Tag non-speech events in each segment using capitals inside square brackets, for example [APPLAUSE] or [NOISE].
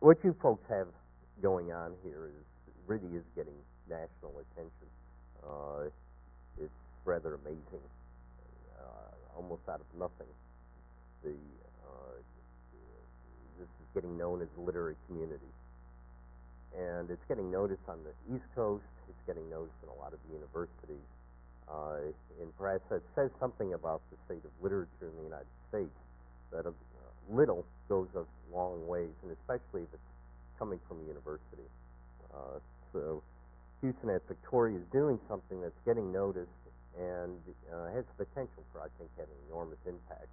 what you folks have going on here is really is getting national attention. Uh, it's rather amazing, uh, almost out of nothing. The uh, this is getting known as literary community, and it's getting noticed on the East Coast. It's getting noticed in a lot of universities, uh, and perhaps that says something about the state of literature in the United States. That little goes a long ways, and especially if it's coming from a university. Uh, so Houston at Victoria is doing something that's getting noticed and uh, has the potential for, I think, having enormous impact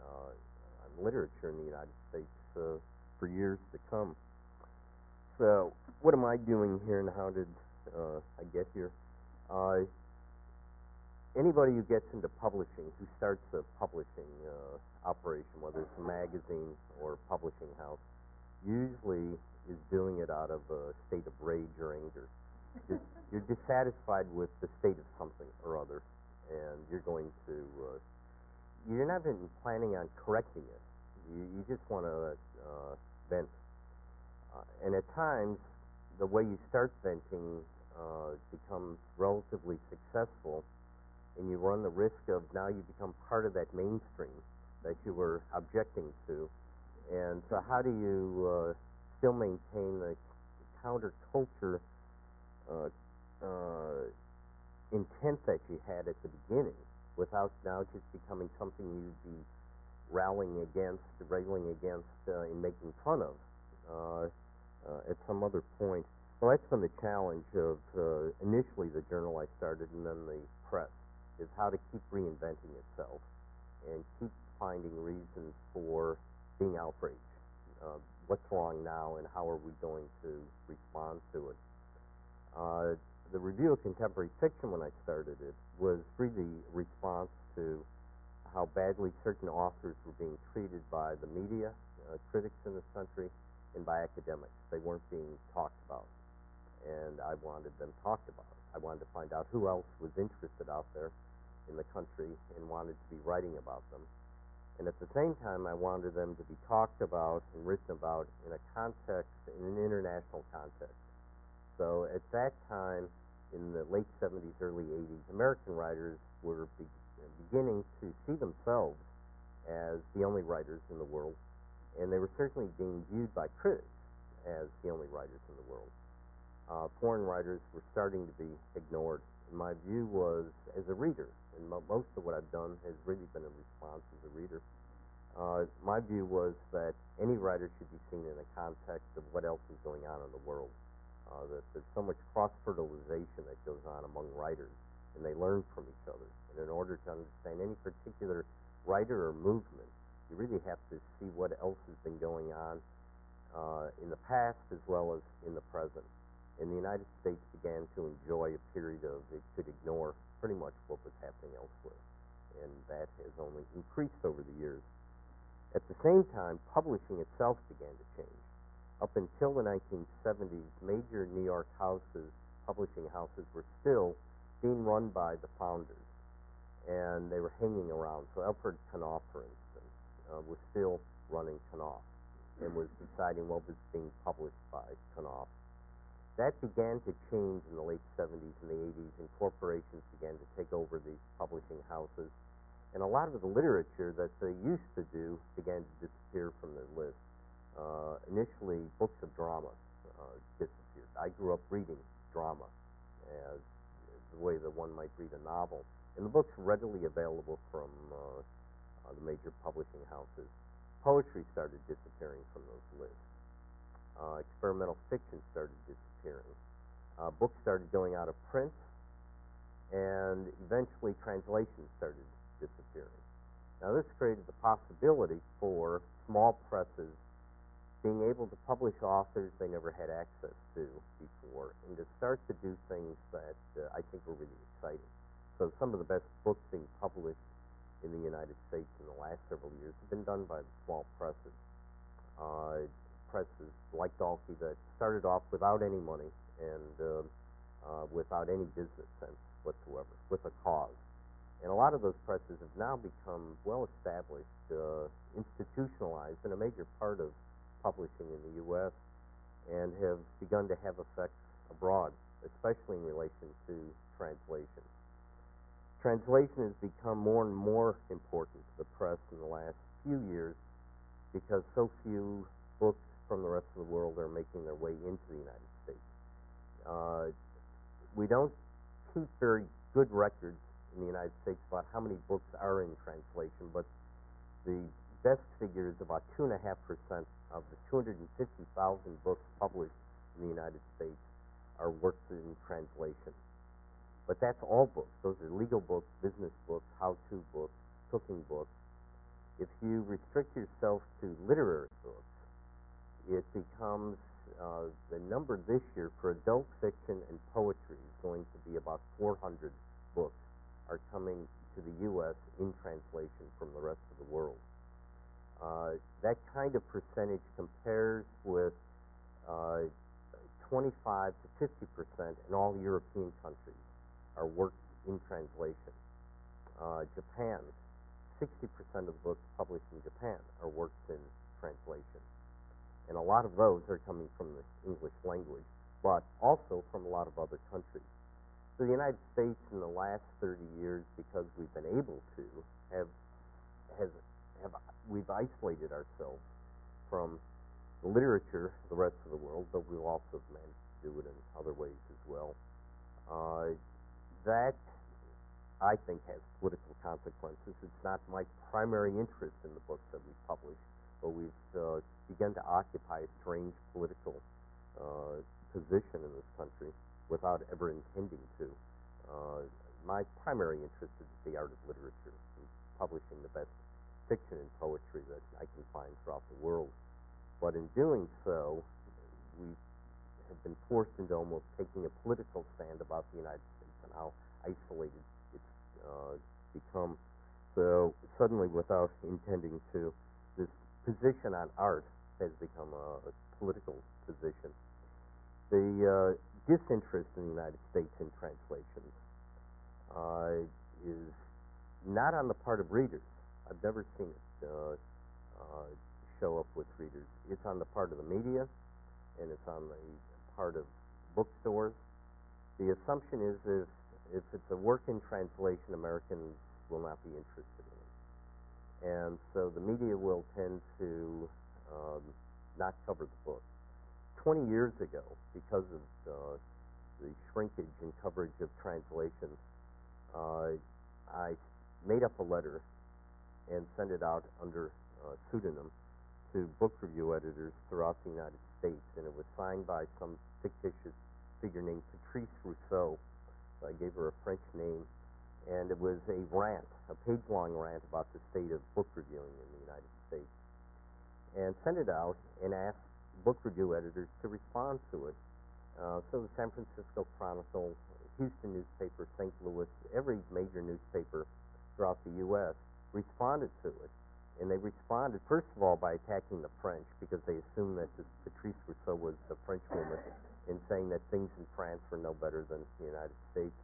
uh, on literature in the United States uh, for years to come. So, what am I doing here, and how did uh, I get here? Anybody who gets into publishing, who starts a publishing operation, whether it's a magazine or a publishing house, usually is doing it out of a state of rage or anger. [LAUGHS] you're dissatisfied with the state of something or other, and you're going to, uh, you're not even planning on correcting it. You, you just want to uh, vent. Uh, and at times, the way you start venting uh, becomes relatively successful, and you run the risk of now you become part of that mainstream that you were objecting to. And so, how do you uh, still maintain the counterculture uh, uh, intent that you had at the beginning without now just becoming something you'd be rallying against, railing against, uh, and making fun of uh, uh, at some other point. Well, that's been the challenge of initially the journal I started and then the press, is how to keep reinventing itself and keep finding reasons for being outraged. Uh, what's wrong now and how are we going to respond to it? Uh, the review of contemporary fiction when I started it was really a response to how badly certain authors were being treated by the media, uh, critics in this country, and by academics. They weren't being talked about, and I wanted them talked about. I wanted to find out who else was interested out there in the country and wanted to be writing about them. And at the same time, I wanted them to be talked about and written about in a context, in an international context. So at that time, in the late 70s, early 80s, American writers were be beginning to see themselves as the only writers in the world, and they were certainly being viewed by critics as the only writers in the world. Uh, foreign writers were starting to be ignored. And my view was, as a reader, and mo most of what I've done has really been in response as a reader. Uh, my view was that any writer should be seen in the context of what else is going on in the world. Uh, that there's so much cross-fertilization that goes on among writers, and they learn from each other. And in order to understand any particular writer or movement, you really have to see what else has been going on uh, in the past as well as in the present. And the United States began to enjoy a period of it could ignore pretty much what was happening elsewhere. And that has only increased over the years. At the same time, publishing itself began to change. Up until the 1970s, major New York houses, publishing houses, were still being run by the founders. And they were hanging around. So Alfred Knopf, for instance, uh, was still running Knopf and was deciding what was being published by Knopf. That began to change in the late 70s and the 80s, and corporations began to take over these publishing houses. And a lot of the literature that they used to do began to disappear from their list. Uh, initially, books of drama uh, disappeared. I grew up reading drama as the way that one might read a novel. And the books readily available from uh, uh the major publishing houses. Poetry started disappearing from those lists. Uh, experimental fiction started disappearing. Uh, books started going out of print, and eventually translations started disappearing. Now, this created the possibility for small presses being able to publish authors they never had access to before, and to start to do things that uh, I think were really exciting. So, some of the best books being published in the United States in the last several years have been done by the small presses. Uh, presses like Dalkey that started off without any money and uh, uh, without any business sense whatsoever, with a cause. And a lot of those presses have now become well established, uh, institutionalized, and a major part of publishing in the U.S. and have begun to have effects abroad, especially in relation to translation. Translation has become more and more important to the press in the last few years because so few books from the rest of the world are making their way into the United States. Uh, we don't keep very good records in the United States about how many books are in translation, but the best figure is about 2.5% of the 250,000 books published in the United States are works in translation. But that's all books. Those are legal books, business books, how-to books, cooking books. If you restrict yourself to literary books, it becomes uh, the number this year for adult fiction and poetry is going to be about 400 books are coming to the U.S. in translation from the rest of the world. Uh, that kind of percentage compares with uh, 25 to 50 percent in all European countries are works in translation. Uh, Japan, 60 percent of the books published in Japan are works in translation. And a lot of those are coming from the English language, but also from a lot of other countries. So the United States in the last 30 years, because we've been able to, have, has, have, we've isolated ourselves from the literature of the rest of the world, but we've also managed to do it in other ways as well. Uh, that, I think, has political consequences. It's not my primary interest in the books that we publish, we've uh, begun to occupy a strange political uh, position in this country without ever intending to. Uh, my primary interest is the art of literature, publishing the best fiction and poetry that I can find throughout the world. But in doing so, we have been forced into almost taking a political stand about the United States and how isolated it's uh, become. So suddenly, without intending to, this position on art has become a, a political position. The uh, disinterest in the United States in translations uh, is not on the part of readers. I've never seen it uh, uh, show up with readers. It's on the part of the media, and it's on the part of bookstores. The assumption is if if it's a work in translation, Americans will not be interested and so the media will tend to um, not cover the book. 20 years ago, because of uh, the shrinkage in coverage of translations, uh, I made up a letter and sent it out under uh, pseudonym to book review editors throughout the United States, and it was signed by some fictitious figure named Patrice Rousseau. So I gave her a French name, and it was a rant, a page-long rant about the state of book reviewing in the United States and sent it out and asked book review editors to respond to it. Uh, so the San Francisco Chronicle, Houston newspaper, St. Louis, every major newspaper throughout the U.S. responded to it. And they responded, first of all, by attacking the French because they assumed that this Patrice Rousseau was a French woman and saying that things in France were no better than the United States.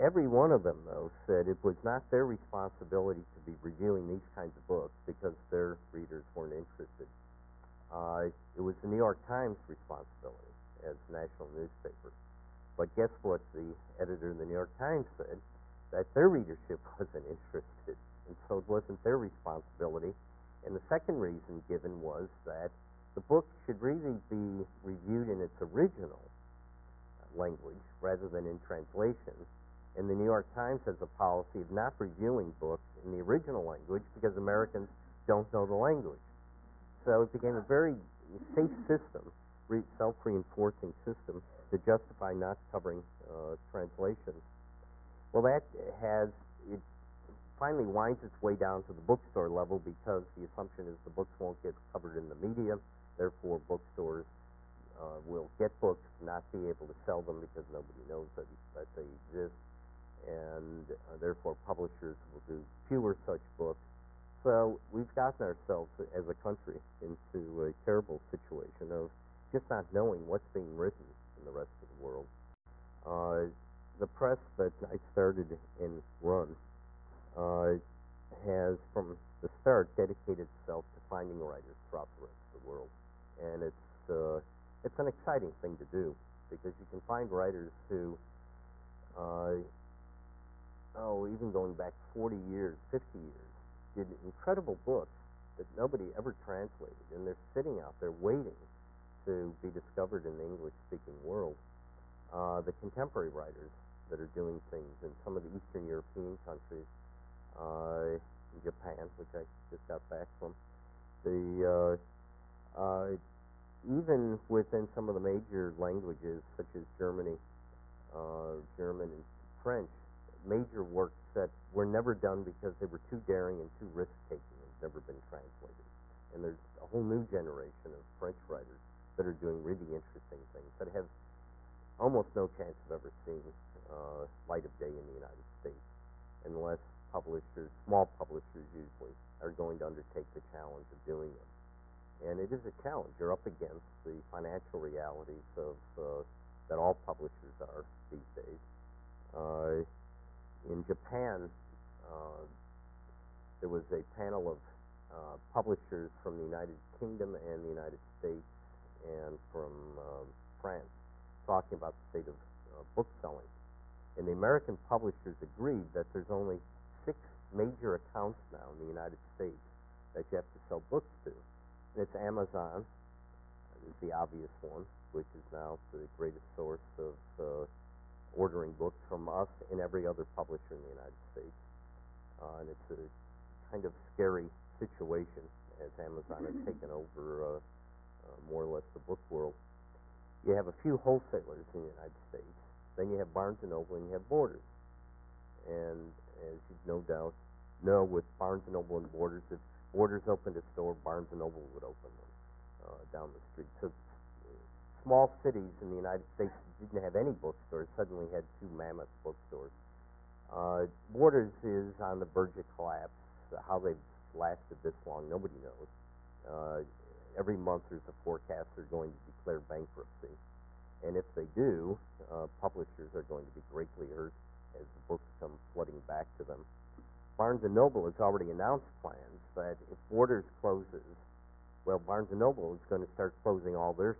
Every one of them, though, said it was not their responsibility to be reviewing these kinds of books because their readers weren't interested. Uh, it was the New York Times' responsibility as national newspaper. But guess what the editor of the New York Times said? That their readership [LAUGHS] wasn't interested, and so it wasn't their responsibility. And the second reason given was that the book should really be reviewed in its original language rather than in translation and the New York Times has a policy of not reviewing books in the original language because Americans don't know the language. So it became a very safe system, self-reinforcing system to justify not covering uh, translations. Well, that has, it finally winds its way down to the bookstore level because the assumption is the books won't get covered in the media, therefore bookstores uh, will get books, not be able to sell them because nobody knows that, that they exist and uh, therefore publishers will do fewer such books. So we've gotten ourselves as a country into a terrible situation of just not knowing what's being written in the rest of the world. Uh, the press that I started and run uh, has, from the start, dedicated itself to finding writers throughout the rest of the world. And it's uh, it's an exciting thing to do because you can find writers who, uh, oh, even going back 40 years, 50 years, did incredible books that nobody ever translated, and they're sitting out there waiting to be discovered in the English-speaking world. Uh, the contemporary writers that are doing things in some of the Eastern European countries, uh, in Japan, which I just got back from, the uh, uh, even within some of the major languages such as Germany, uh, German and French, major works that were never done because they were too daring and too risk-taking and never been translated. And there's a whole new generation of French writers that are doing really interesting things that have almost no chance of ever seeing uh, light of day in the United States unless publishers, small publishers usually, are going to undertake the challenge of doing them. And it is a challenge. You're up against the financial realities of uh, that all publishers are these days. Uh, in Japan, uh, there was a panel of uh, publishers from the United Kingdom and the United States and from um, France talking about the state of uh, book selling. And the American publishers agreed that there's only six major accounts now in the United States that you have to sell books to. And it's Amazon is the obvious one, which is now the greatest source of uh, ordering books from us and every other publisher in the United States. Uh, and it's a kind of scary situation as Amazon has taken over uh, uh, more or less the book world. You have a few wholesalers in the United States. Then you have Barnes & Noble and you have Borders. And as you no doubt know, with Barnes & Noble and Borders, if Borders opened a store, Barnes & Noble would open one uh, down the street. So small cities in the United States that didn't have any bookstores suddenly had two mammoth bookstores. Uh, Borders is on the verge of collapse. How they've lasted this long, nobody knows. Uh, every month there's a forecast they're going to declare bankruptcy. And if they do, uh, publishers are going to be greatly hurt as the books come flooding back to them. Barnes & Noble has already announced plans that if Borders closes, well, Barnes & Noble is going to start closing all their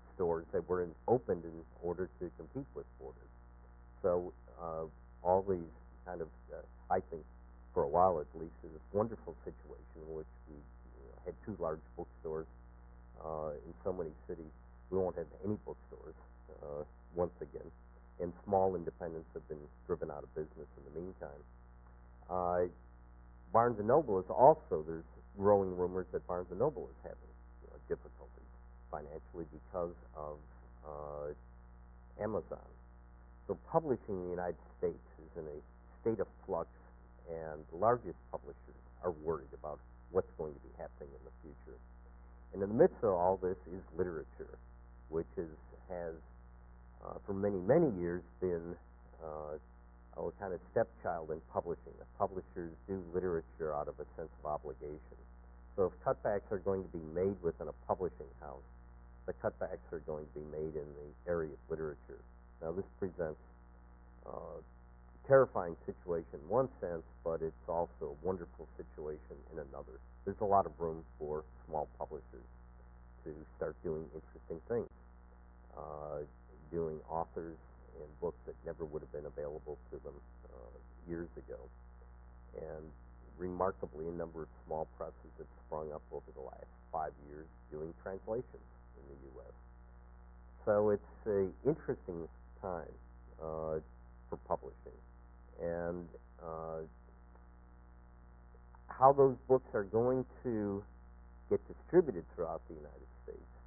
stores that were opened in order to compete with Borders. So uh, all these kind of, uh, I think, for a while at least, this wonderful situation in which we you know, had two large bookstores uh, in so many cities. We won't have any bookstores uh, once again, and small independents have been driven out of business in the meantime. Uh, Barnes & Noble is also, there's growing rumors that Barnes & Noble is having you know, difficulties financially because of uh, Amazon. So publishing in the United States is in a state of flux, and the largest publishers are worried about what's going to be happening in the future. And in the midst of all this is literature, which is, has, uh, for many, many years, been uh, a kind of stepchild in publishing. The publishers do literature out of a sense of obligation. So if cutbacks are going to be made within a publishing house, the cutbacks are going to be made in the area of literature. Now this presents a terrifying situation in one sense, but it's also a wonderful situation in another. There's a lot of room for small publishers to start doing interesting things, uh, doing authors and books that never would have been available to them uh, years ago. And remarkably, a number of small presses have sprung up over the last five years doing translations the U.S. So it's an interesting time uh, for publishing. And uh, how those books are going to get distributed throughout the United States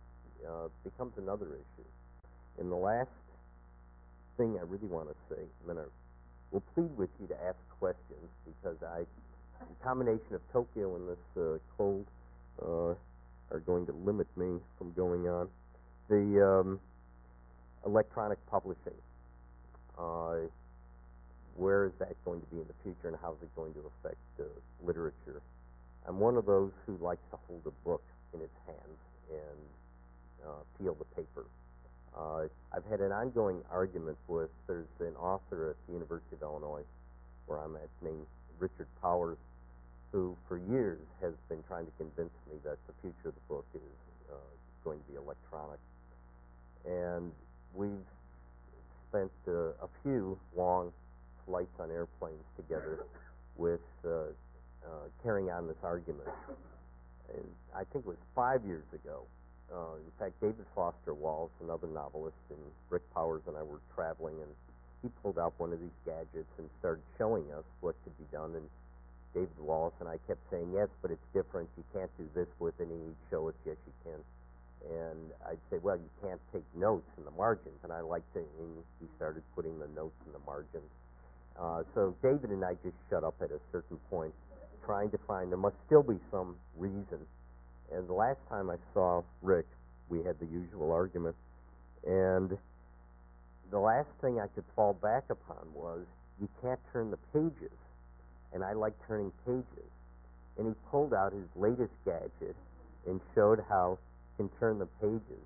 uh, becomes another issue. In the last thing I really want to say, and then I will plead with you to ask questions because I, the combination of Tokyo and this uh, cold uh, are going to limit me from going on. The um, electronic publishing, uh, where is that going to be in the future and how is it going to affect the literature? I'm one of those who likes to hold a book in its hands and uh, feel the paper. Uh, I've had an ongoing argument with, there's an author at the University of Illinois, where I'm at, named Richard Powers, who for years has been trying to convince me that the future of the book is uh, going to be electronic. and we've spent uh, a few long flights on airplanes together with uh, uh, carrying on this argument. And I think it was five years ago. Uh, in fact, David Foster Wallace, another novelist, and Rick Powers and I were traveling, and he pulled out one of these gadgets and started showing us what could be done. And David Wallace and I kept saying, yes, but it's different. You can't do this with it. And he'd show us, yes, you can. And I'd say, well, you can't take notes in the margins. And I liked to, and he started putting the notes in the margins. Uh, so David and I just shut up at a certain point, trying to find, there must still be some reason. And the last time I saw Rick, we had the usual argument. And the last thing I could fall back upon was, you can't turn the pages. And I like turning pages. And he pulled out his latest gadget and showed how you can turn the pages.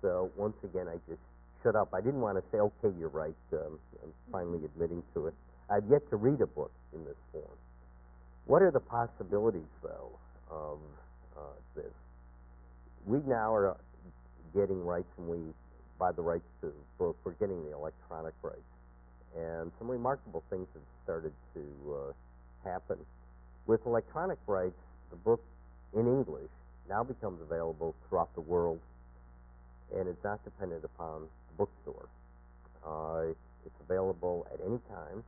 So once again, I just shut up. I didn't want to say, okay, you're right. Um, I'm finally admitting to it. I've yet to read a book in this form. What are the possibilities, though, of uh, this? We now are getting rights when we buy the rights to the book. We're getting the electronic rights. And some remarkable things have started to uh, happen. With electronic rights, the book in English now becomes available throughout the world and is not dependent upon the bookstore. Uh, it's available at any time,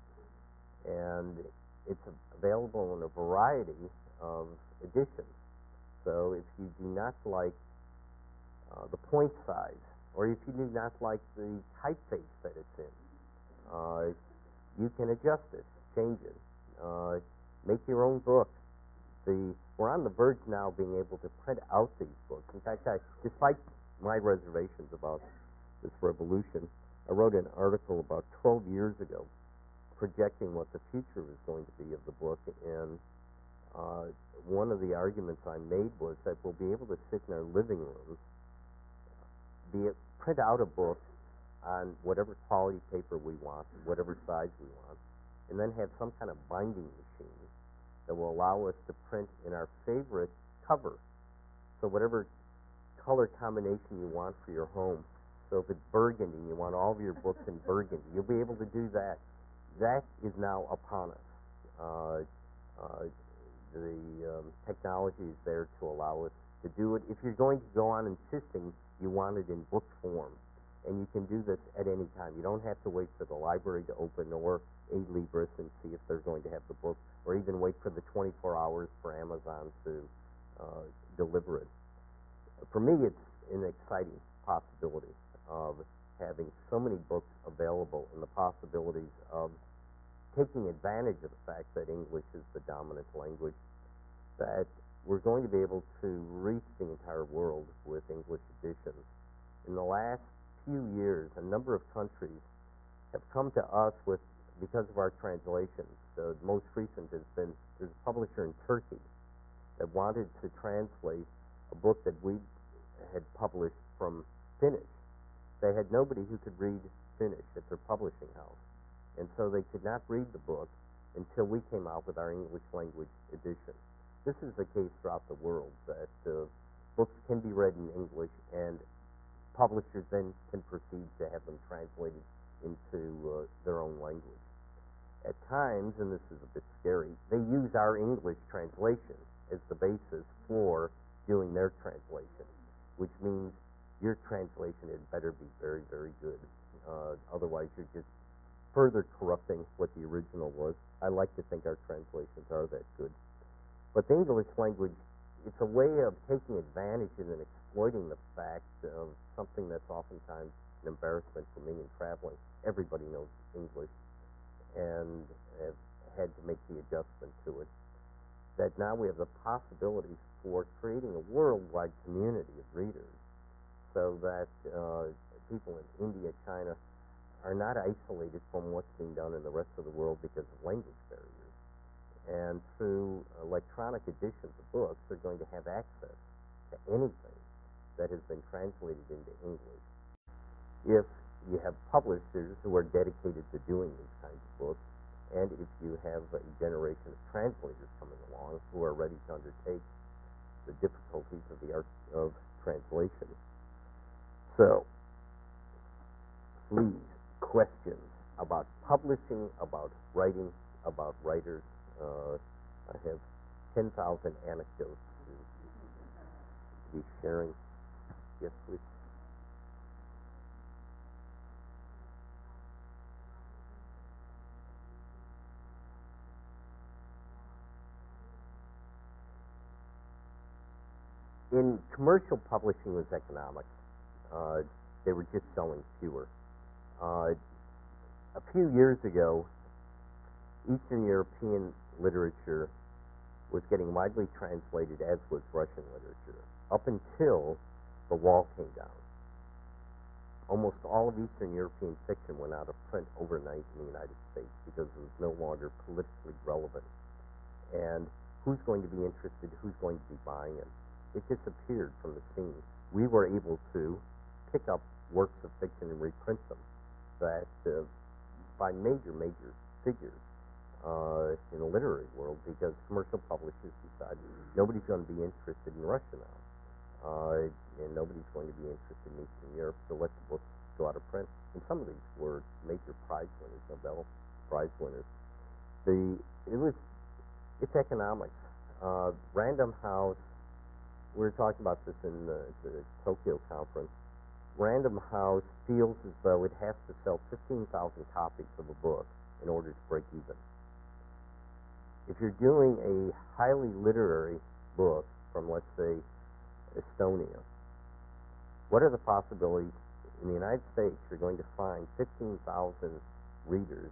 and it's available in a variety of editions. So if you do not like uh, the point size, or if you do not like the typeface that it's in, uh, you can adjust it, change it, uh, make your own book. The we're on the verge now of being able to print out these books. In fact, I, despite my reservations about this revolution, I wrote an article about 12 years ago projecting what the future was going to be of the book, and uh, one of the arguments I made was that we'll be able to sit in our living rooms, be it print out a book on whatever quality paper we want, whatever size we want, and then have some kind of binding machine that will allow us to print in our favorite cover. So whatever color combination you want for your home. So if it's burgundy, you want all of your books in burgundy, you'll be able to do that. That is now upon us. Uh, uh, the um, technology is there to allow us to do it. If you're going to go on insisting you want it in book form, do this at any time. You don't have to wait for the library to open or Alibris and see if they're going to have the book or even wait for the 24 hours for Amazon to uh, deliver it. For me, it's an exciting possibility of having so many books available and the possibilities of taking advantage of the fact that English is the dominant language, that we're going to be able to reach the entire world with English editions. In the last few years, a number of countries have come to us with because of our translations. The most recent has been there's a publisher in Turkey that wanted to translate a book that we had published from Finnish. They had nobody who could read Finnish at their publishing house, and so they could not read the book until we came out with our English language edition. This is the case throughout the world that uh, books can be read in English, and publishers then can proceed to have them translated into uh, their own language at times, and this is a bit scary, they use our English translation as the basis for doing their translation, which means your translation had better be very, very good. Uh, otherwise, you're just further corrupting what the original was. I like to think our translations are that good. But the English language, it's a way of taking advantage and exploiting the fact of something that's oftentimes an embarrassment for me in traveling. Everybody knows English and have had to make the adjustment to it. That now we have the possibilities for creating a worldwide community of readers so that uh, people in India, China, are not isolated from what's being done in the rest of the world because of language barriers. And through electronic editions of books, they're going to have access to anything that has been translated into English. If you have publishers who are dedicated to doing these kinds of books, and if you have a generation of translators coming along who are ready to undertake the difficulties of the art of translation. So, please, questions about publishing, about writing, about writers. Uh, I have 10,000 anecdotes to be sharing. Yes, please. in commercial publishing was economic. Uh, they were just selling fewer. Uh, a few years ago, Eastern European literature was getting widely translated, as was Russian literature, up until the wall came down. Almost all of Eastern European fiction went out of print overnight in the United States because it was no longer politically relevant. And who's going to be interested? Who's going to be buying it? it disappeared from the scene. We were able to pick up works of fiction and reprint them that uh, by major, major figures uh, in the literary world because commercial publishers decide nobody's going to be interested in Russia now. Uh, and nobody's going to be interested in Eastern Europe, so let the books go out of print. And some of these were major prize winners, Nobel Prize winners. The it was it's economics. Uh, Random House we were talking about this in the, the Tokyo conference. Random House feels as though it has to sell 15,000 copies of a book in order to break even. If you're doing a highly literary book from, let's say, Estonia, what are the possibilities in the United States you're going to find 15,000 readers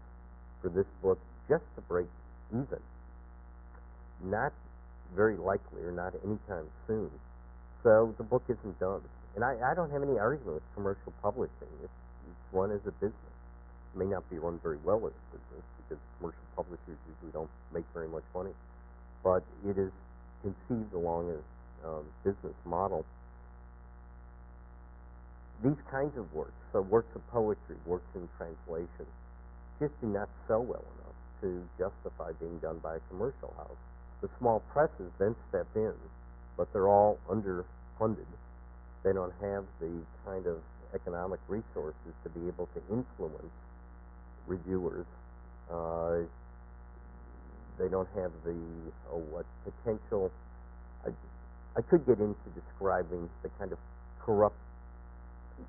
for this book just to break even? Not very likely or not anytime soon. So the book isn't done. And I, I don't have any argument with commercial publishing. It's, it's run as a business. It may not be run very well as a business because commercial publishers usually don't make very much money. But it is conceived along a um, business model. These kinds of works, so works of poetry, works in translation, just do not sell well enough to justify being done by a commercial house. The small presses then step in, but they're all underfunded. They don't have the kind of economic resources to be able to influence reviewers. Uh, they don't have the oh, what potential. I, I could get into describing the kind of corrupt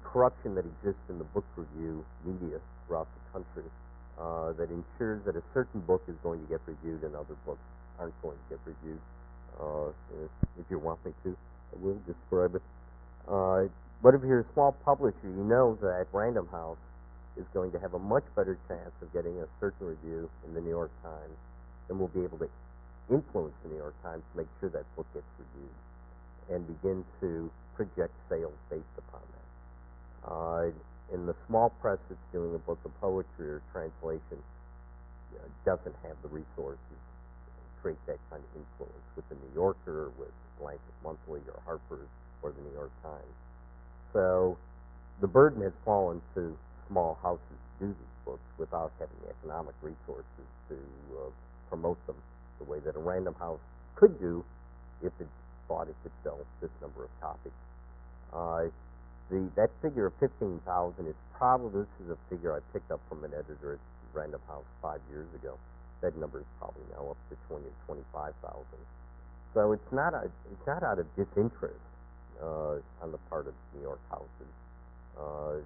corruption that exists in the book review media throughout the country uh, that ensures that a certain book is going to get reviewed and other books aren't going to get reviewed. Uh, if, you want me to, I will describe it. Uh, but if you're a small publisher, you know that Random House is going to have a much better chance of getting a certain review in the New York Times, and will be able to influence the New York Times to make sure that book gets reviewed and begin to project sales based upon that. Uh, in the small press that's doing a book of poetry or translation, uh, doesn't have the resources to create that kind of influence with the New Yorker, with Atlantic Monthly or Harper's or the New York Times. So the burden has fallen to small houses to do these books without having the economic resources to uh, promote them the way that a random house could do if it thought it could sell this number of copies. Uh, the, that figure of 15,000 is probably, this is a figure I picked up from an editor at Random House five years ago that number is probably now up to 20 or 25,000. So it's not a, it's not out of disinterest uh, on the part of New York houses uh,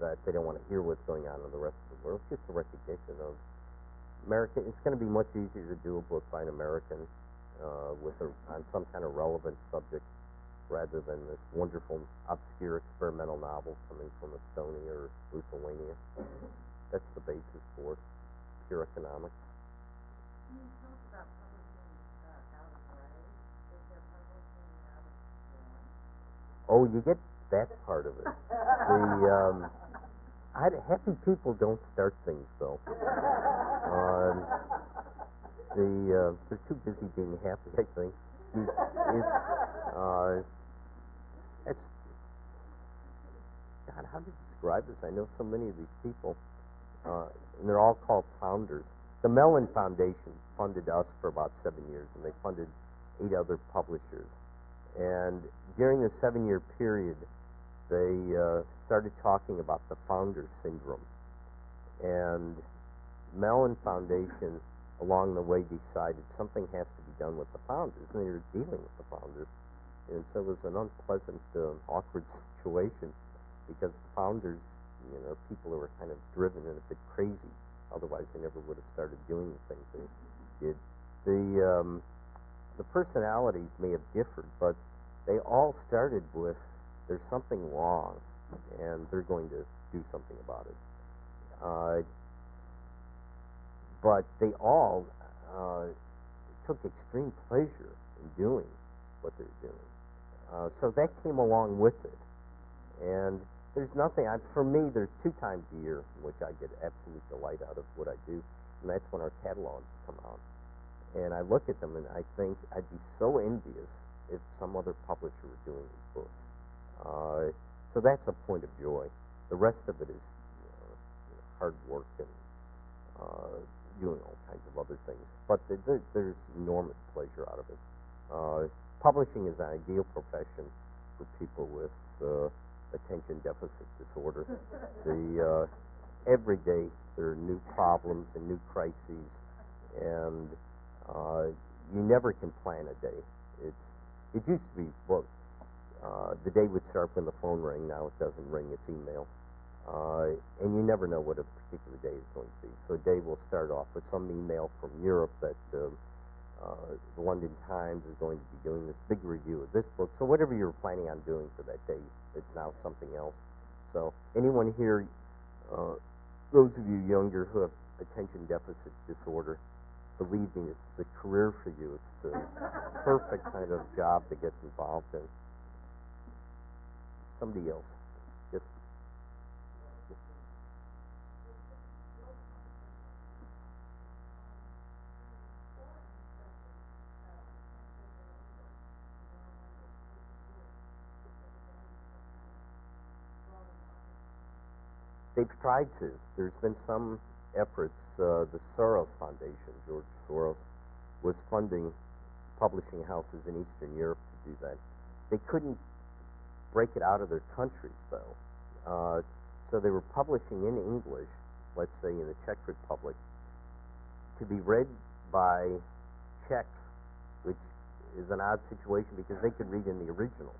that they don't want to hear what's going on in the rest of the world. It's just a recognition of America. It's going to be much easier to do a book by an American uh, with a, on some kind of relevant subject rather than this wonderful obscure experimental novel coming from Estonia or Lithuania. That's the basis for pure economics. Oh, you get that part of it. The um, [LAUGHS] I, happy people don't start things though. Um, the uh, they're too busy being happy. I think it's uh, it's God. How to describe this? I know so many of these people, uh, and they're all called founders. The Mellon Foundation funded us for about seven years, and they funded eight other publishers. And during the seven-year period, they uh, started talking about the founder syndrome. And Mellon Foundation, along the way, decided something has to be done with the founders, and they were dealing with the founders. And so it was an unpleasant, uh, awkward [LAUGHS] situation because the founders, you know, people who were kind of driven and a bit crazy. Otherwise, they never would have started doing the things they did. The um, the personalities may have differed, but they all started with there's something wrong, and they're going to do something about it. Uh, but they all uh, took extreme pleasure in doing what they're doing. Uh, so that came along with it. And there's nothing, I, for me, there's two times a year in which I get absolute delight out of what I do, and that's when our catalogs come out. And I look at them and I think I'd be so envious if some other publisher were doing these books. Uh, so that's a point of joy. The rest of it is know, you know, hard work and uh, doing all kinds of other things. But the, the, there's enormous pleasure out of it. Uh, publishing is an ideal profession for people with uh, attention deficit disorder. [LAUGHS] the uh, every day there are new problems and new crises, and uh, you never can plan a day. It's it used to be well, uh, the day would start when the phone rang. Now it doesn't ring; it's emails. Uh, and you never know what a particular day is going to be. So a day will start off with some email from Europe that uh, uh, the London Times is going to be doing this big review of this book. So whatever you're planning on doing for that day, it's now something else. So anyone here, uh, those of you younger who have attention deficit disorder, believe me, it's the career for you. It's the perfect kind of job to get involved in. Somebody else. Yes. They've tried to. There's been some efforts. Uh, the Soros Foundation, George Soros, was funding publishing houses in Eastern Europe to do that. They couldn't break it out of their countries, though. Uh, so they were publishing in English, let's say in the Czech Republic, to be read by Czechs, which is an odd situation because they could read in the original.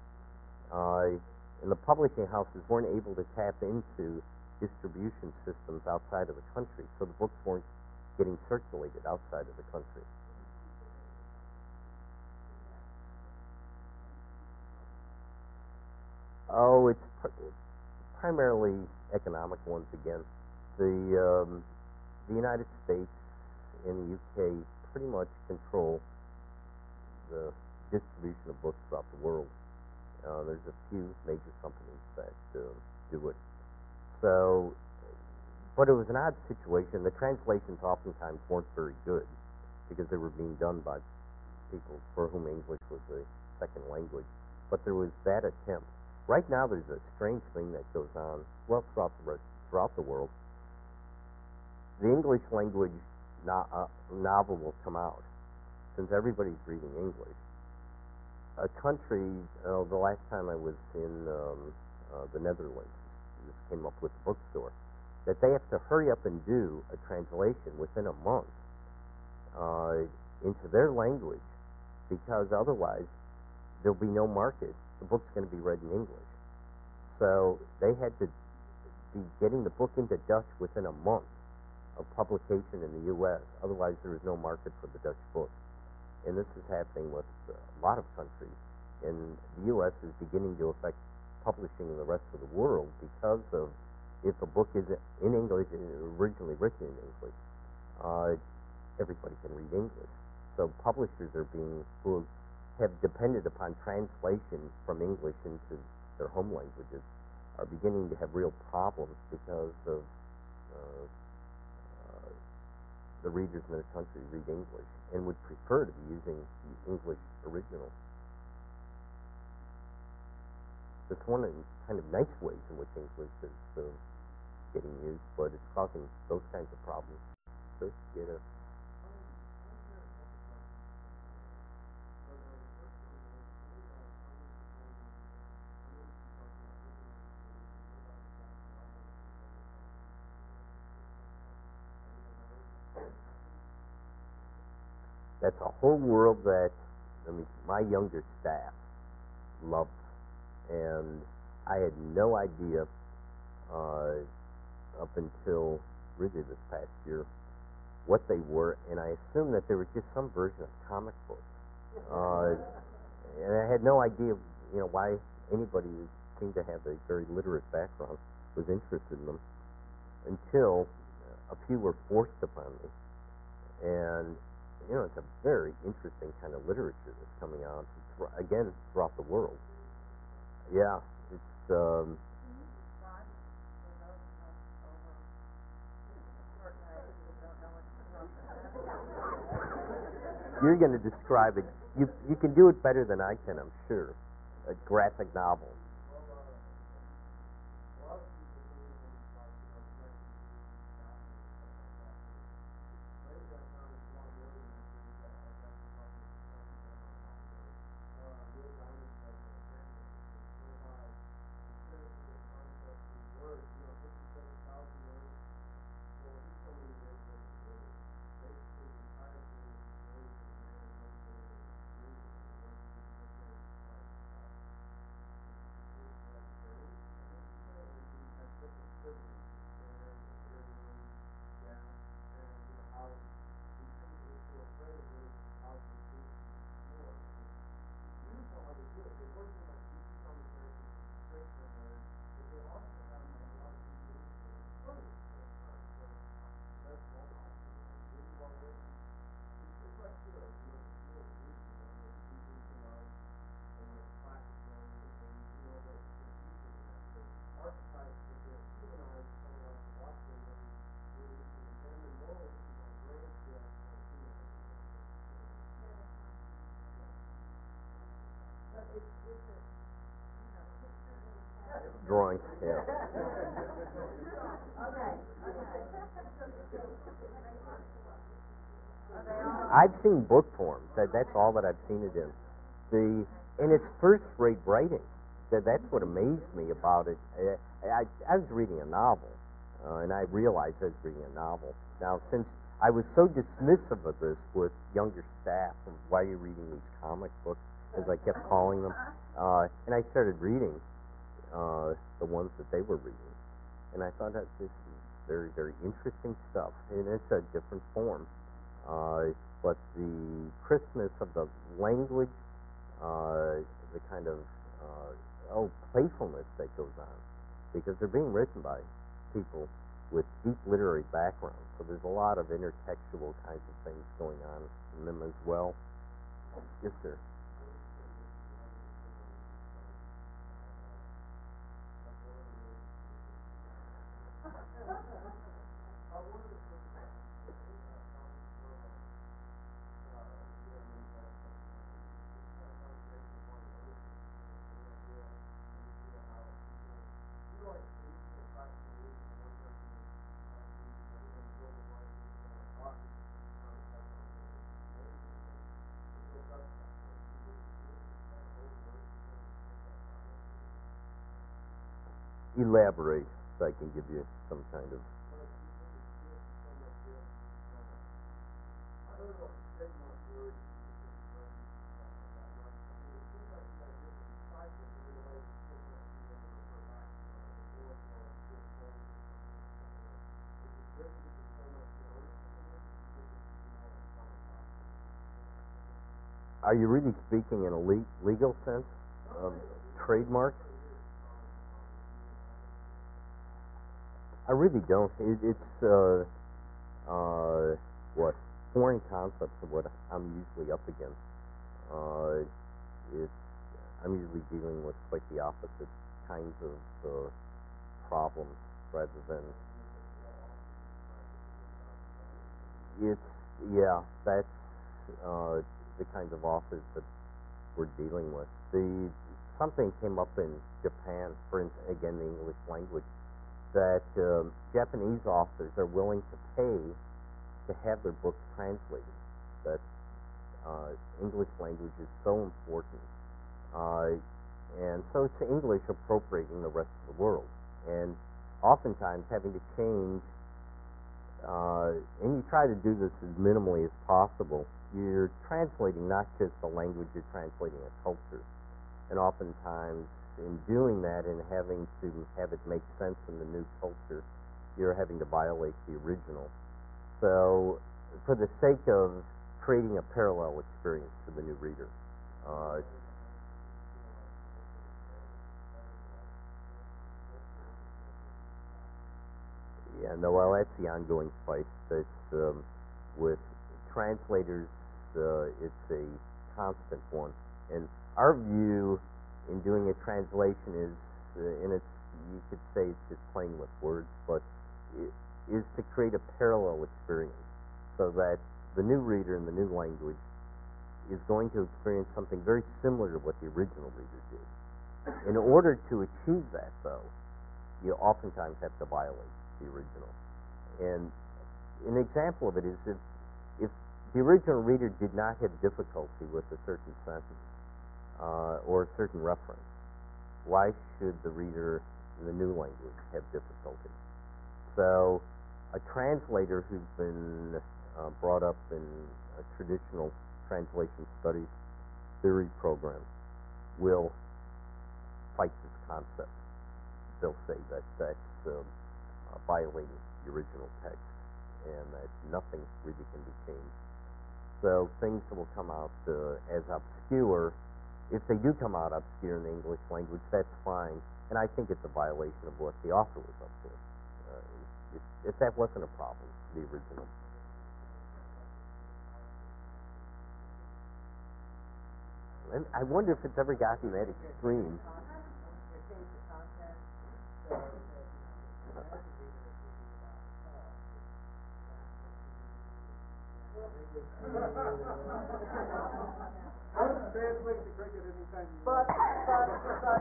Uh, and the publishing houses weren't able to tap into distribution systems outside of the country, so the books weren't getting circulated outside of the country. Oh, it's pr primarily economic ones again. The um, the United States and the UK pretty much control the distribution of books throughout the world. Uh, there's a few major companies that uh, do it. So, but it was an odd situation. The translations oftentimes weren't very good because they were being done by people for whom English was a second language. But there was that attempt. Right now, there's a strange thing that goes on well throughout the throughout the world. The English language no, uh, novel will come out since everybody's reading English. A country, uh, the last time I was in um, uh, the Netherlands, this came up with the bookstore, that they have to hurry up and do a translation within a month uh, into their language because otherwise there'll be no market. The book's going to be read in English. So they had to be getting the book into Dutch within a month of publication in the U.S. Otherwise, there is no market for the Dutch book. And this is happening with a lot of countries. And the U.S. is beginning to affect publishing in the rest of the world because of if a book is in English, originally written in English, uh, everybody can read English. So publishers are being who have depended upon translation from English into their home languages are beginning to have real problems because of uh, uh, the readers in their country read English and would prefer to be using the English original. That's one of the kind of nice ways in which English is uh, getting used, but it's causing those kinds of problems. So, you know. That's a whole world that I mean, my younger staff loves, and I had no idea uh, up until really this past year what they were, and I assumed that they were just some version of comic books. Uh, and I had no idea, you know, why anybody who seemed to have a very literate background was interested in them until a few were forced upon me. And, you know, it's a very interesting kind of literature that's coming out, again, throughout the world. Yeah, it's, um, you're going to describe it. You, you can do it better than I can, I'm sure. A graphic novel. Drawings, yeah. I've seen book form. That that's all that I've seen it in. The and it's first rate writing. That that's what amazed me about it. I, I, I was reading a novel, uh, and I realized I was reading a novel. Now, since I was so dismissive of this with younger staff, of why are you reading these comic books, as I kept calling them, uh, and I started reading uh, the ones that they were reading, and I thought that this is very, very interesting stuff, and it's a different form. Uh, but the crispness of the language, uh, the kind of uh, oh playfulness that goes on, because they're being written by people with deep literary backgrounds. So there's a lot of intertextual kinds of things going on in them as well. Yes, sir. Elaborate so I can give you some kind of. Are you really speaking in a le- legal sense of trademark? I really don't. It, it's uh, uh, what foreign concepts of what I'm usually up against. Uh, it's I'm usually dealing with quite the opposite kinds of uh, problems rather than. It's yeah, that's uh, the kinds of authors that we're dealing with. The something came up in Japan, for instance, again the English language that um, Japanese authors are willing to pay to have their books translated. That uh, English language is so important. Uh, and so it's English appropriating the rest of the world. And oftentimes having to change, uh, and you try to do this as minimally as possible, you're translating not just a language, you're translating a culture. And oftentimes, in doing that and having to have it make sense in the new culture, you're having to violate the original. So, for the sake of creating a parallel experience for the new reader, uh, yeah, no, well, that's the ongoing fight. That's um, with translators. Uh, it's a constant one, and our view in doing a translation is, uh, and it's you could say it's just playing with words, but it is to create a parallel experience, so that the new reader in the new language is going to experience something very similar to what the original reader did. In order to achieve that, though, you oftentimes have to violate the original. And an example of it is if, if the original reader did not have difficulty with a certain sentence uh, or a certain reference, why should the reader in the new language have difficulty? So, a translator who's been uh, brought up in a traditional translation studies theory program will fight this concept. They'll say that that's um, uh, violating the original text and that nothing really can be changed. So things that will come out uh, as obscure, if they do come out obscure in the English language, that's fine. And I think it's a violation of what the author was up to. Uh, if, if that wasn't a problem, the original. And I wonder if it's ever gotten that extreme. Let's translate the cricket anytime you But, want. but,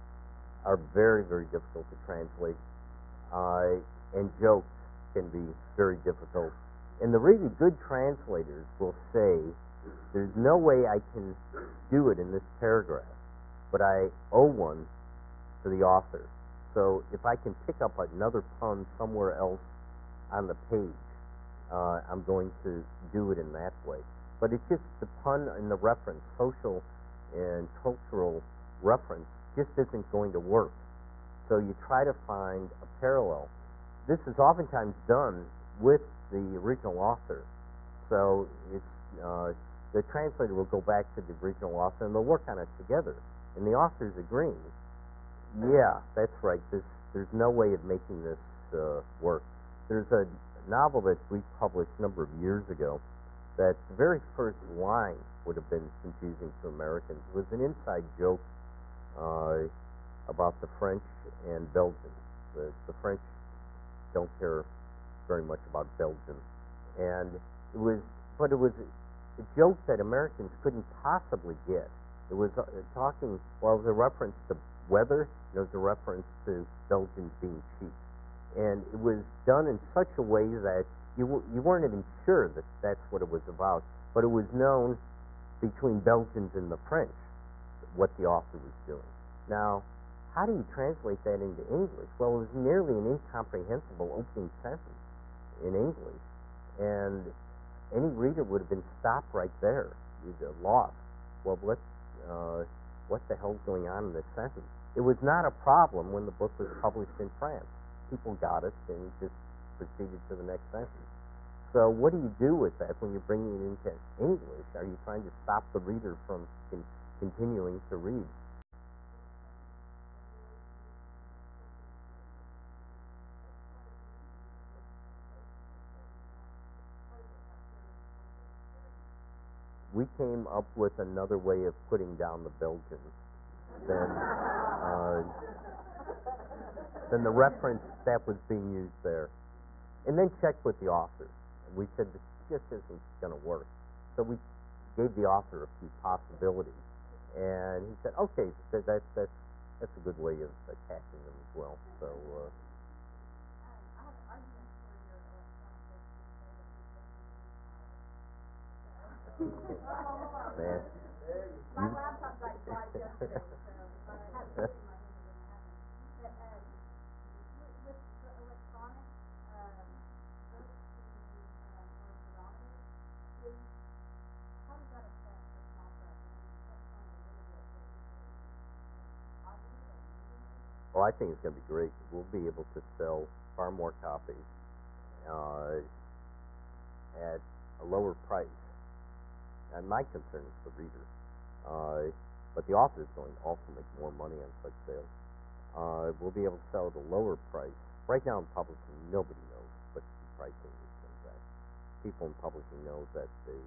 are very, very difficult to translate, uh, and jokes can be very difficult. And the really good translators will say, there's no way I can do it in this paragraph, but I owe one to the author. So if I can pick up another pun somewhere else on the page, uh, I'm going to do it in that way. But it's just the pun and the reference, social and cultural reference, just isn't going to work. So you try to find a parallel. This is oftentimes done with the original author. So it's uh, the translator will go back to the original author and they'll work on it together. And the author's agreeing. Yeah, that's right. This there's no way of making this uh, work. There's a novel that we published a number of years ago that the very first line would have been confusing to Americans. It was an inside joke uh, about the French and Belgians. The, the French don't care very much about Belgium, and it was, but it was a, a joke that Americans couldn't possibly get. It was uh, talking, well, it was a reference to weather. It was a reference to Belgians being cheap, and it was done in such a way that you you weren't even sure that that's what it was about. But it was known between Belgians and the French what the author was doing. Now, how do you translate that into English? Well, it was nearly an incomprehensible opening sentence in English, and any reader would have been stopped right there, You'd lost. Well, what, uh, what the hell's going on in this sentence? It was not a problem when the book was published in France. People got it and just proceeded to the next sentence. So, what do you do with that when you're bringing it into English? Are you trying to stop the reader from con- continuing to read? We came up with another way of putting down the Belgians than uh, than the reference that was being used there, and then checked with the author. We said this just isn't going to work. So we gave the author a few possibilities, and he said, "Okay, that, that that's that's a good way of attacking them as well." So. Uh, Um, I have an argument for your electronic books to say that you don't need to Man. My laptop yesterday, so I haven't put my hand when. But, um, with, with the electronic, um, books being, um, more predominant, is, how does that affect the small press? You touched on it a little bit, but is it positive or negative? Well, I think it's going to be great. We'll be able to sell far more copies uh, at a lower price. And my concern is the reader. Uh, but the author is going to also make more money on such sales. Uh, we'll be able to sell at a lower price. Right now in publishing, nobody knows what the pricing these things at. People in publishing know that they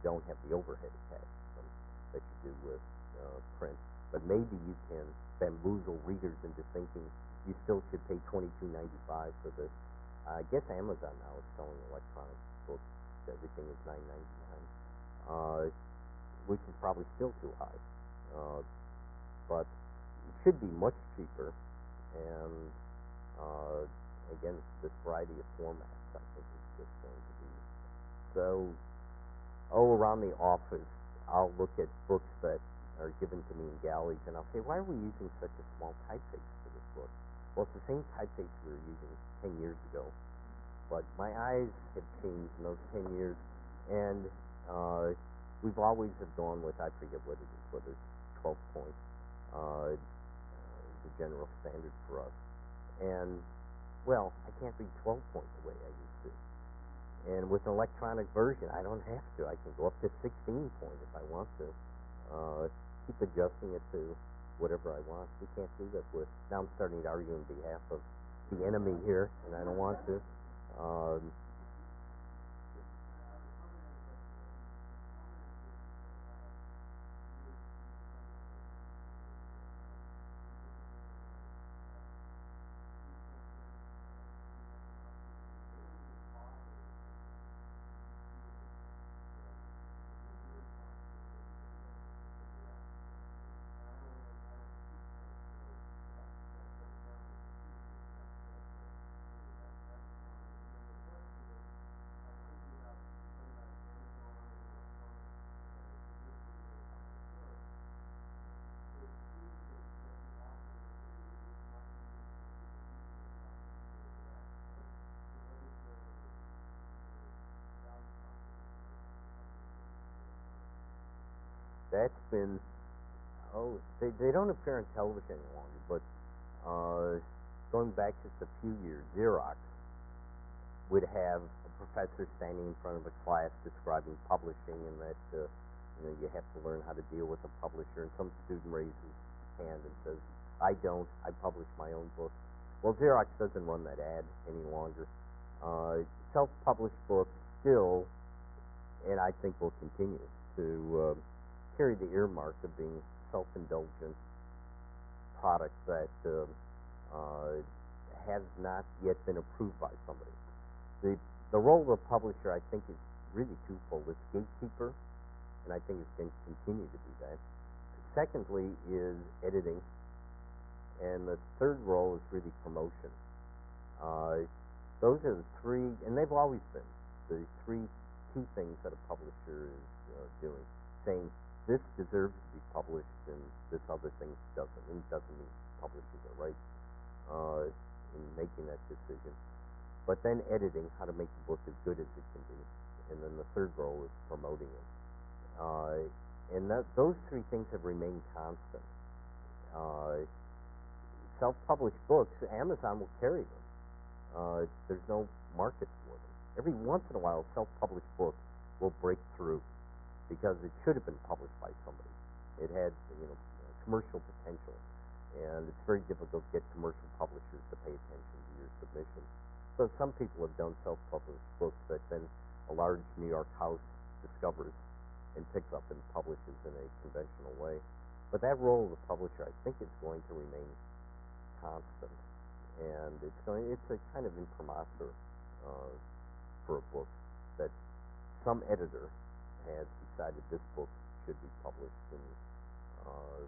don't have the overhead attached to them that you do with uh, print. But maybe you can bamboozle readers into thinking you still should pay twenty two ninety five for this. I guess Amazon now is selling electronic books. Everything is nine ninety nine, which is probably still too high. Uh, but it should be much cheaper, and uh, again, this variety of formats I think is just going to be so oh, around the office, I'll look at books that are given to me in galleys, and I'll say, why are we using such a small typeface for this book? Well, it's the same typeface we were using 10 years ago, but my eyes have changed in those 10 years, and uh, we've always have gone with, I forget what it is, whether it's 12 point, uh, is a general standard for us. And, well, I can't read 12 point the way I used to. And with an electronic version, I don't have to. I can go up to 16 point if I want to. Uh, keep adjusting it to whatever I want. We can't do that with. Now I'm starting to argue on behalf of the enemy here, and I don't want to. Um, that's been oh they, they don't appear on television any longer but uh, going back just a few years xerox would have a professor standing in front of a class describing publishing and that uh, you know you have to learn how to deal with a publisher and some student raises hand and says i don't i publish my own books well xerox doesn't run that ad any longer. Uh, self-published books still and i think will continue to uh, carry the earmark of being self-indulgent product that uh, uh, has not yet been approved by somebody. The the role of a publisher, I think, is really twofold. It's gatekeeper, and I think it's going to continue to be that. Secondly, is editing, and the third role is really promotion. Uh, those are the three, and they've always been the three key things that a publisher is uh, doing. Saying this deserves to be published, and this other thing doesn't. And it doesn't mean publishers are right uh, in making that decision. But then editing, how to make the book as good as it can be, and then the third role is promoting it. Uh, and that, those three things have remained constant. Uh, self-published books, Amazon will carry them. Uh, there's no market for them. Every once in a while, a self-published book will break through because it should have been published by somebody. It had, you know, commercial potential, and it's very difficult to get commercial publishers to pay attention to your submissions. So some people have done self-published books that then a large New York house discovers and picks up and publishes in a conventional way. But that role of the publisher, I think, is going to remain constant, and it's going. It's a kind of imprimatur uh, for a book that some editor has decided this book should be published and uh,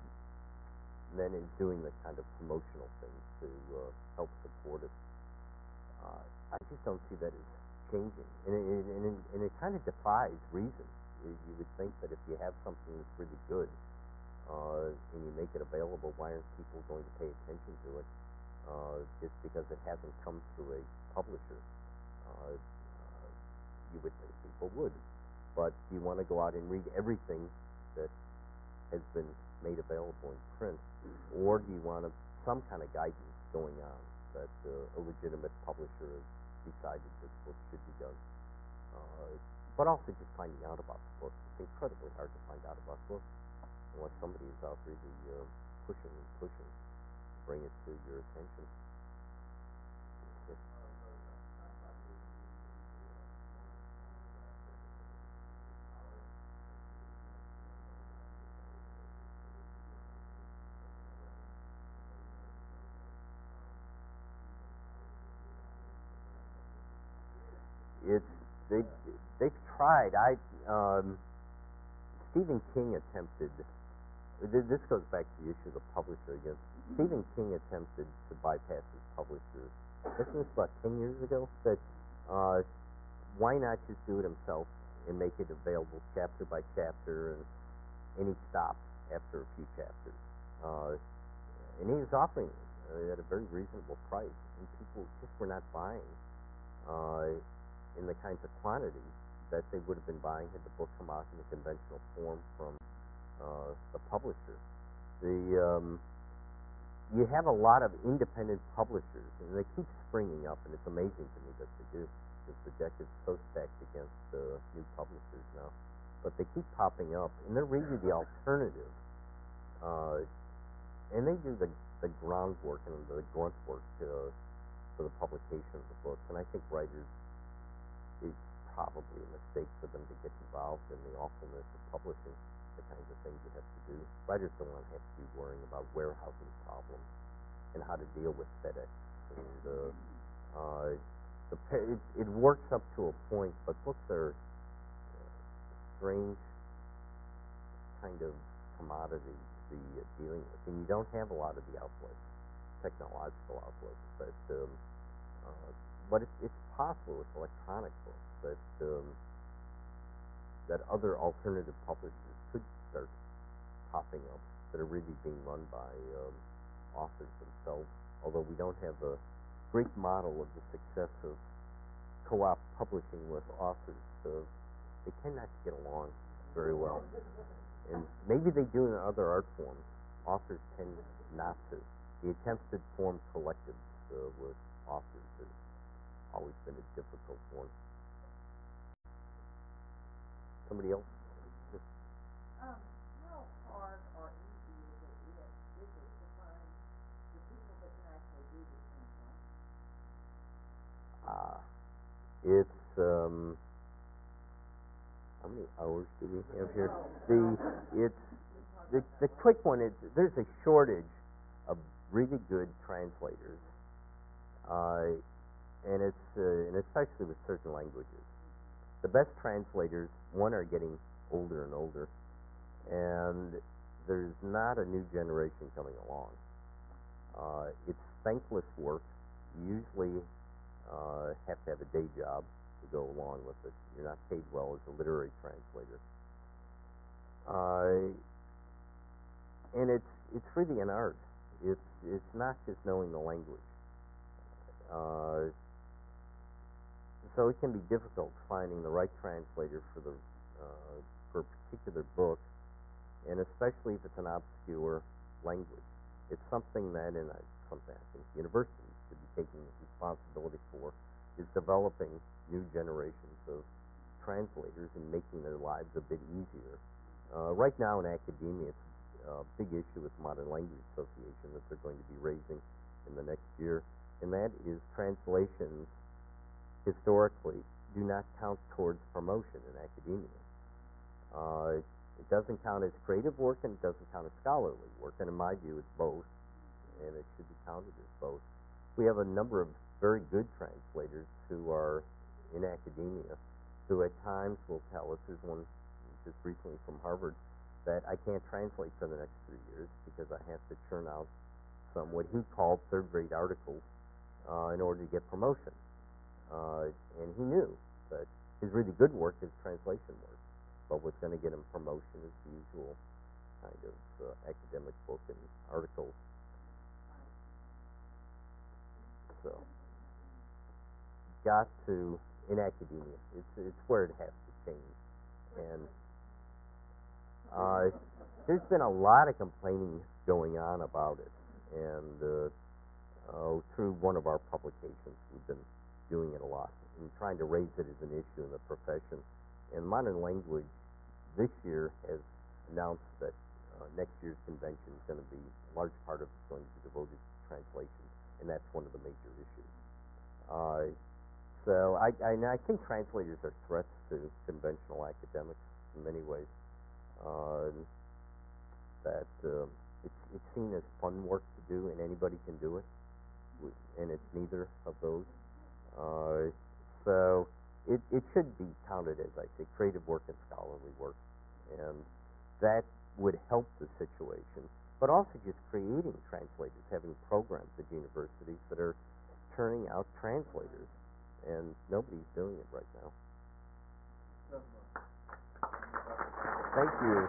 then is doing the kind of promotional things to uh, help support it. Uh, I just don't see that as changing, and it, and and it kind of defies reason. You, would think that if you have something that's really good uh, and you make it available, why aren't people going to pay attention to it? Uh, just because it hasn't come through a publisher, uh, you would think people would. But do you want to go out and read everything that has been made available in print, or do you want to, some kind of guidance going on that uh, a legitimate publisher has decided this book should be done? Uh, but also just finding out about the book. It's incredibly hard to find out about books unless somebody is out really uh, pushing and pushing to bring it to your attention. Yes, sir. It's they they've tried. I um, Stephen King attempted. This goes back to the issue of the publisher again. Stephen King attempted to bypass his publisher. Isn't this about ten years ago? That uh, why not just do it himself and make it available chapter by chapter, and and he stopped after a few chapters. Uh, and he was offering it at a very reasonable price, and people just were not buying. Uh, in the kinds of quantities that they would have been buying had the book come out in a conventional form from uh, the publisher. The um, you have a lot of independent publishers, and they keep springing up, and it's amazing to me that they do. The deck is so stacked against uh, new publishers now, but they keep popping up, and they're really the alternative. Uh, and they do the the groundwork and the grunt work uh, for the publication of the books, and I think writers it's probably a mistake for them to get involved in the awfulness of publishing the kinds of things you have to do. Writers don't want to have to be worrying about warehousing problems and how to deal with FedEx. And uh, uh, the it, it works up to a point, but books are uh, strange kind of commodity to be dealing with, and you don't have a lot of the outlets, technological outlets that. Um, uh, but it, it's possible with electronic books that um, that other alternative publishers could start popping up that are really being run by um, authors themselves. Although we don't have a great model of the success of co-op publishing with authors, uh, they tend not to get along very well. And maybe they do in other art forms. Authors tend not to. The attempts to form collectives uh, with authors always been a difficult one. Somebody else? Um, how hard or easy is it, is it, is it to find the people that can actually do the translation? Uh, it's um, how many hours do we have here? The it's the the quick one. Is, there's a shortage of really good translators, uh, and it's uh, and especially with certain languages. The best translators, one, are getting older and older, and there's not a new generation coming along. Uh, it's thankless work. You usually uh, have to have a day job to go along with it. You're not paid well as a literary translator. Uh, and it's it's really an art. It's it's not just knowing the language. Uh, so it can be difficult finding the right translator for the uh, for a particular book, and especially if it's an obscure language. It's something that, and it's something I think universities should be taking responsibility for, is developing new generations of translators and making their lives a bit easier. Uh, right now in academia, it's a big issue with the Modern Language Association that they're going to be raising in the next year, and that is translations historically do not count towards promotion in academia. Uh, it doesn't count as creative work and it doesn't count as scholarly work, and in my view, it's both, and it should be counted as both. We have a number of very good translators who are in academia who at times will tell us there's one just recently from Harvard that I can't translate for the next three years because I have to churn out some what he called third-rate articles uh, in order to get promotion. Uh, and he knew that his really good work is translation work, but what's going to get him promotion is the usual kind of uh, academic book and articles. So, got to in academia. It's it's where it has to change, and uh, there's been a lot of complaining going on about it, and uh, uh, through one of our publications, we've been doing it a lot and trying to raise it as an issue in the profession. And modern language this year has announced that uh, next year's convention is going to be a large part of it's going to be devoted to translations, and that's one of the major issues. Uh, so I, I, I think translators are threats to conventional academics in many ways. Uh, that um, it's it's seen as fun work to do, and anybody can do it, and it's neither of those. Uh, so it, it should be counted as I say creative work and scholarly work, and that would help the situation. But also just creating translators, having programs at universities that are turning out translators, and nobody's doing it right now. Thank you.